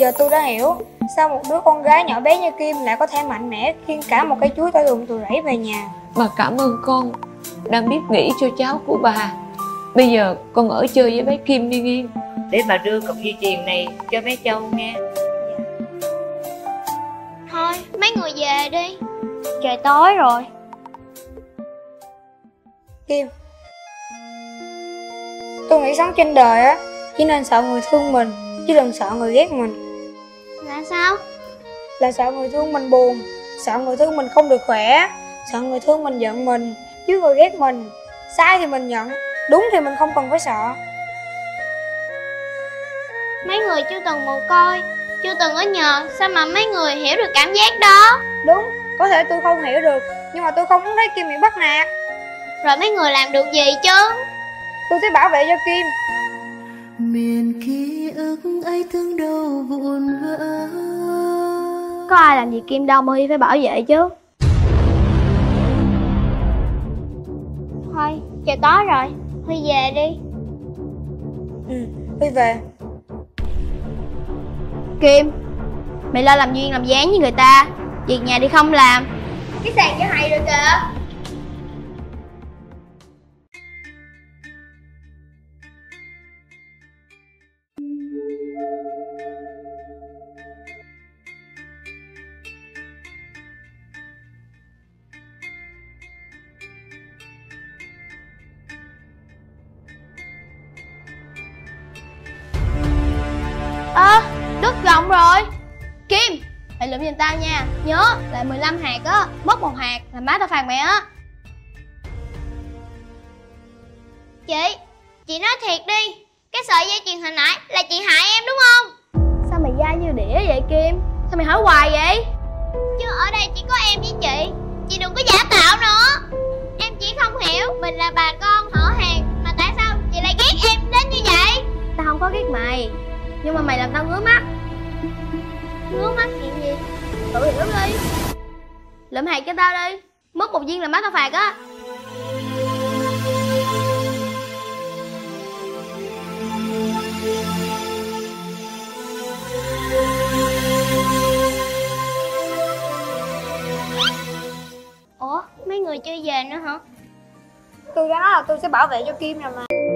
Giờ tôi đã hiểu Sao một đứa con gái nhỏ bé như Kim lại có thể mạnh mẽ khiêng cả một cái chuối tỏi đùng từ rẫy về nhà. Bà cảm ơn con Đã biết nghĩ cho cháu của bà. Bây giờ con ở chơi với bé Kim đi Nghiên Để bà đưa cặp dây chuyền này cho bé Châu nghe. Thôi mấy người về đi. Trời tối rồi. Kim Tôi nghĩ sống trên đời á Chỉ nên sợ người thương mình Chứ đừng sợ người ghét mình Là sao? Là sợ người thương mình buồn Sợ người thương mình không được khỏe Sợ người thương mình giận mình Chứ người ghét mình. Sai thì mình nhận Đúng thì mình không cần phải sợ. Mấy người chưa từng mồ côi Chưa từng ở nhờ Sao mà mấy người hiểu được cảm giác đó? Đúng Có thể tôi không hiểu được Nhưng mà tôi không muốn thấy Kim bị bắt nạt. Rồi mấy người làm được gì chứ? Tôi sẽ bảo vệ cho Kim miền ký ức ấy thương đâu vụn vỡ. Có ai làm gì Kim đâu mà Huy phải bảo vệ chứ? Thôi trời tối rồi. Huy về đi. Ừ Huy về. Kim Mày lo làm duyên làm dáng với người ta. Việc nhà đi không làm. Cái sàn cho hay rồi kìa Ơ, à, đứt gọng rồi. Kim, mày lượm giùm tao nha. Nhớ là 15 hạt á Mất một hạt là má tao phạt mày á. Chị, chị nói thiệt đi. Cái sợi dây chuyền hồi nãy là chị hại em đúng không? Sao mày dai như đĩa vậy Kim? Sao mày hỏi hoài vậy? Chứ ở đây chỉ có em với chị. Chị đừng có giả tạo nữa. Em chỉ không hiểu Mình là bà con họ hàng Mà tại sao chị lại ghét em đến như vậy? Tao không có ghét mày nhưng mà mày làm tao ngứa mắt. Ngứa mắt chuyện gì? Tự hiểu đi. Lượm hạt cho tao đi. Mất một viên là má tao phạt á. Ủa, mấy người chưa về nữa hả? Tôi đã nói là tôi sẽ bảo vệ cho Kim rồi mà.